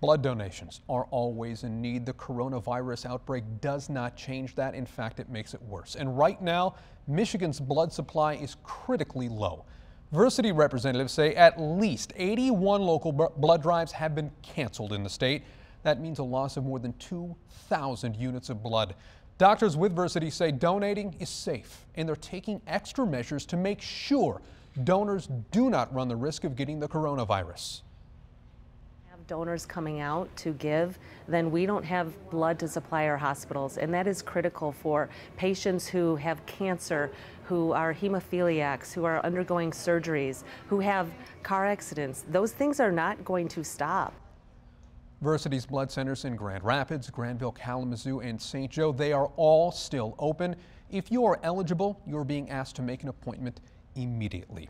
Blood donations are always in need. The coronavirus outbreak does not change that. In fact, it makes it worse. And right now, Michigan's blood supply is critically low. Versiti representatives say at least 81 local blood drives have been canceled in the state. That means a loss of more than 2,000 units of blood. Doctors with Versiti say donating is safe, and they're taking extra measures to make sure donors do not run the risk of getting the coronavirus donors coming out to give, then we don't have blood to supply our hospitals. And that is critical for patients who have cancer, who are hemophiliacs, who are undergoing surgeries, who have car accidents. Those things are not going to stop. Versiti's blood centers in Grand Rapids, Granville, Kalamazoo, and St. Joe, they are all still open. If you are eligible, you're being asked to make an appointment immediately.